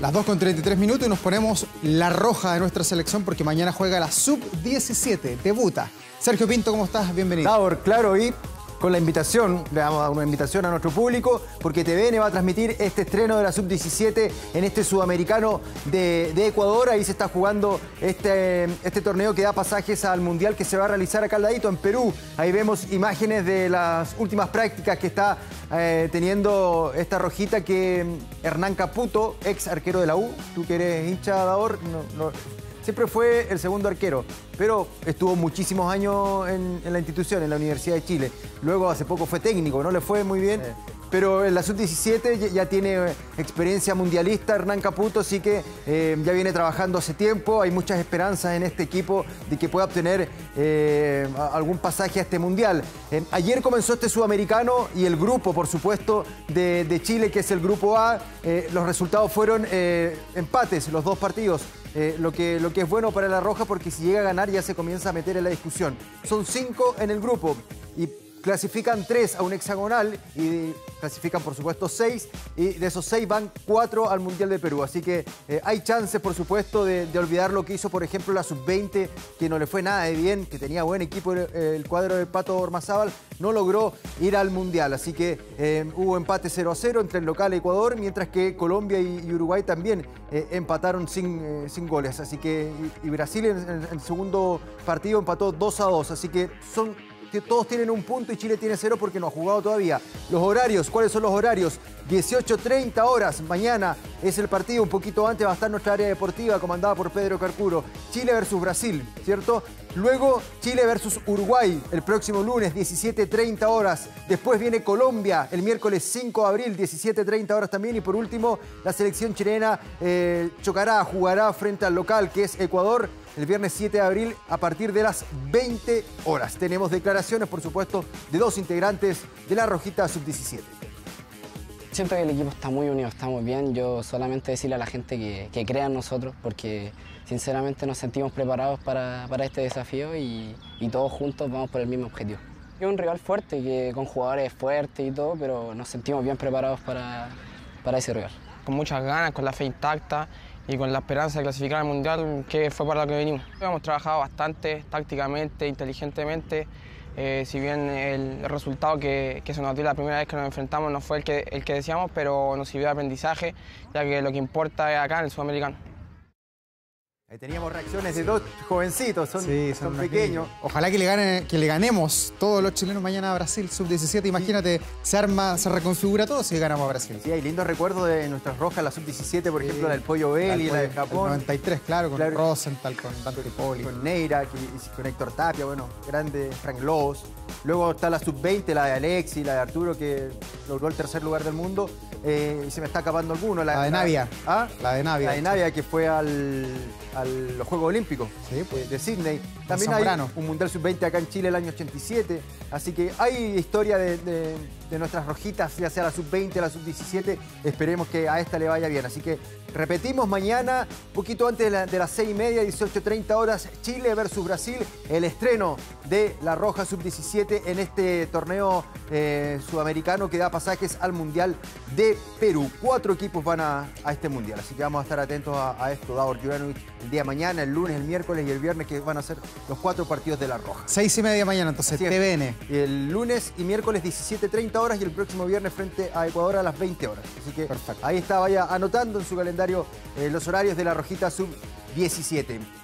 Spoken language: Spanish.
Las 2 con 33 minutos y nos ponemos la roja de nuestra selección porque mañana juega la sub-17, debuta. Sergio Pinto, ¿cómo estás? Bienvenido. Claro, y con la invitación, le damos una invitación a nuestro público, porque TVN va a transmitir este estreno de la Sub-17 en este sudamericano de, Ecuador. Ahí se está jugando este, este torneo que da pasajes al Mundial que se va a realizar acá al ladito, en Perú. Ahí vemos imágenes de las últimas prácticas que está eh, teniendo esta rojita que Hernán Caputo, ex arquero de la U, tú que eres hincha, Davor, no, siempre fue el segundo arquero, pero estuvo muchísimos años en, la institución, en la Universidad de Chile. Luego hace poco fue técnico, no le fue muy bien. Pero en la sub-17 ya tiene eh, experiencia mundialista Hernán Caputo, así que eh, ya viene trabajando hace tiempo. Hay muchas esperanzas en este equipo de que pueda obtener eh, algún pasaje a este mundial. ayer comenzó este sudamericano y el grupo, por supuesto, de, Chile, que es el grupo A. los resultados fueron empates, los dos partidos. Eh, lo, que, lo que es bueno para la Roja porque si llega a ganar ya se comienza a meter en la discusión. Son cinco en el grupo clasifican tres a un hexagonal y clasifican por supuesto seis y de esos seis van cuatro al Mundial de Perú. Así que eh, hay chances por supuesto de, olvidar lo que hizo por ejemplo la sub-20 que no le fue nada de bien, que tenía buen equipo el, cuadro del Pato Ormazábal, no logró ir al Mundial. Así que eh, hubo empate 0 a 0 entre el local Ecuador, mientras que Colombia y, Uruguay también eh, empataron sin, sin, goles. Así que y, Brasil en, en el segundo partido empató 2 a 2. Así que son todos tienen un punto y Chile tiene cero porque no ha jugado todavía. Los horarios, ¿cuáles son los horarios? 18.30 horas, mañana es el partido, un poquito antes va a estar nuestra área deportiva comandada por Pedro Carcuro. Chile versus Brasil, ¿cierto? Luego Chile versus Uruguay el próximo lunes, 17.30 horas. Después viene Colombia el miércoles 5 de abril, 17.30 horas también. Y por último, la selección chilena eh, chocará, jugará frente al local que es Ecuador el viernes 7 de abril a partir de las 20 horas. Tenemos declaraciones, por supuesto, de dos integrantes de la Rojita Sub-17. Siento que el equipo está muy unido, está muy bien. Yo solamente decirle a la gente que, crea en nosotros, porque sinceramente nos sentimos preparados para, este desafío y, todos juntos vamos por el mismo objetivo. Es un rival fuerte, que, con jugadores fuertes y todo, pero nos sentimos bien preparados para, para ese rival. Con muchas ganas, con la fe intacta y con la esperanza de clasificar al Mundial, que fue para lo que venimos. Hemos trabajado bastante, tácticamente, inteligentemente, eh, si bien el resultado que, se nos dio la primera vez que nos enfrentamos no fue el que, el que decíamos, pero nos sirvió de aprendizaje, ya que lo que importa es acá en el Sudamericano. Ahí teníamos reacciones de dos jovencitos, son, son, pequeños. Ojalá que le, gane, que le ganemos todos los chilenos mañana a Brasil, sub-17. Imagínate, se arma, se reconfigura todo si ganamos a Brasil. Sí, hay lindos recuerdos de nuestras rojas, la sub-17, por ejemplo, la del Pollo Belli, la, de Japón. El 93, claro, con Rosenthal, con Dante Poli. Con Neira, con Héctor Tapia, bueno, grande, Frank Lobos. Luego está la sub-20, la de Alexi, la de Arturo, que logró el tercer lugar del mundo. Eh, y se me está acabando alguno. La, de Navia. ¿Ah? La de Navia. La de Navia, que fue al, a los Juegos Olímpicos pues. de, Sydney. También hay un Mundial Sub-20 acá en Chile el año 87. Así que hay historia de, nuestras rojitas, ya sea la Sub-20, la Sub-17. Esperemos que a esta le vaya bien. Así que repetimos mañana, poquito antes de, las 6 y media, 18.30 horas, Chile versus Brasil. El estreno de la Roja Sub-17 en este torneo eh, sudamericano que da pasajes al Mundial de Perú. Cuatro equipos van a, este Mundial. Así que vamos a estar atentos a, esto. Davor Juranovic el día mañana, el lunes, el miércoles y el viernes que van a ser los cuatro partidos de la Roja. Seis y media mañana, entonces, TVN. El lunes y miércoles 17.30 horas y el próximo viernes frente a Ecuador a las 20 horas. Así que ahí está, vaya anotando en su calendario eh, los horarios de la Rojita Sub 17.